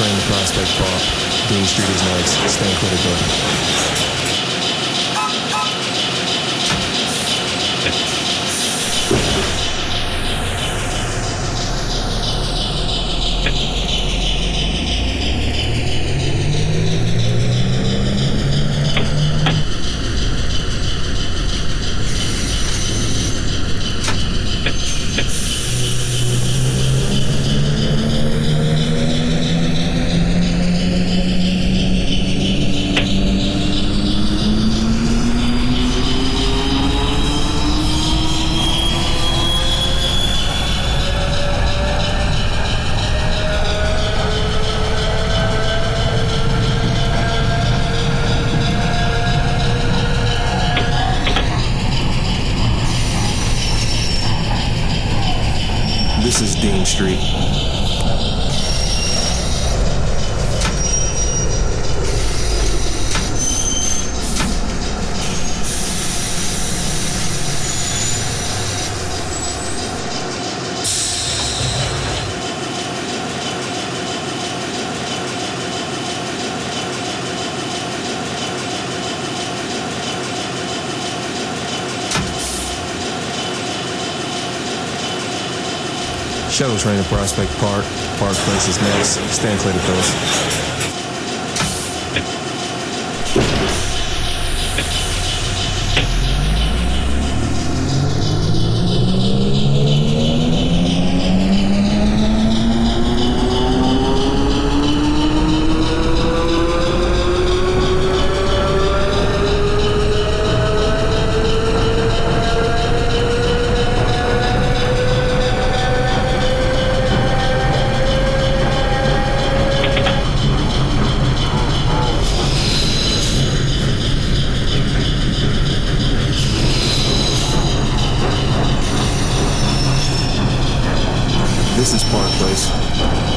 train to Prospect Park. Dean Street is next. Stand clear This is Dean Street. Shuttle train to Prospect Park. Park Place is next. Stand clear to those. This is Park Place.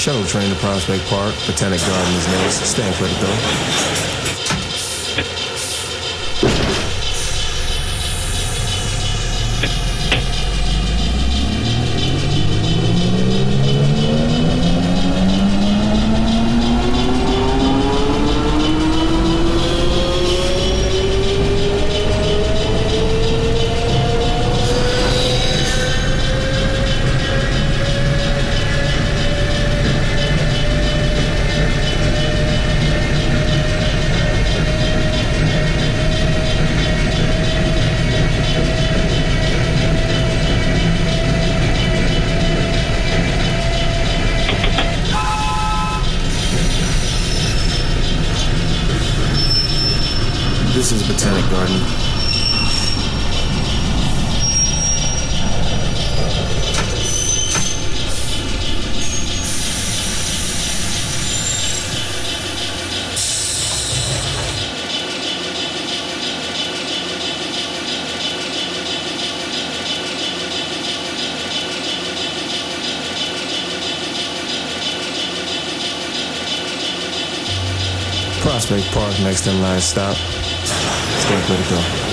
Shuttle train to Prospect Park. Botanic Garden is next. Stand clear to This is Botanic Garden. Prospect Park, next in line stop. Stand clear to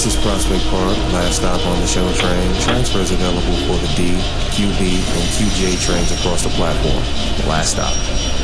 This is Prospect Park, last stop on the show train. Transfers available for the D, QB, and QJ trains across the platform. Last stop.